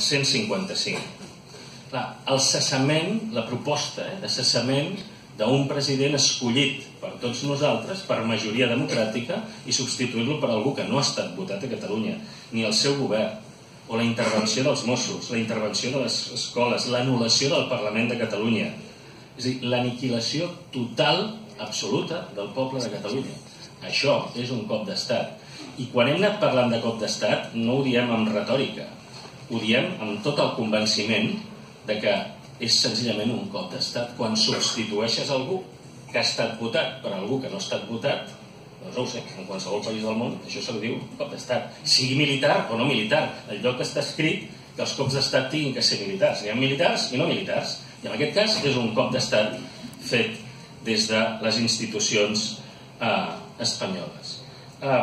155. Clar, el cessament, la proposta eh, de cessament d'un president escollit per tots nosaltres, per majoria democràtica, i substituir-lo per algú que no ha estat votat a Catalunya, ni el seu govern, o la intervenció dels Mossos, la intervenció de les escoles, l'anul·lació del Parlament de Catalunya. És a dir, l'aniquilació total, absoluta, del poble de Catalunya. Això és un cop d'estat. I quan hem anat parlant de cop d'estat, no ho diem amb retòrica, ho diem amb tot el convenciment de que és senzillament un cop d'estat. Quan substitueixes algú que ha estat votat per algú que no ha estat votat, doncs no ho sé, en qualsevol país del món això se li diu cop d'estat. Sigui militar o no militar. El lloc està escrit que els cops d'estat tinguin que ser militars. Hi ha militars i no militars. I en aquest cas és un cop d'estat fet des de les institucions eh, espanyoles. Eh,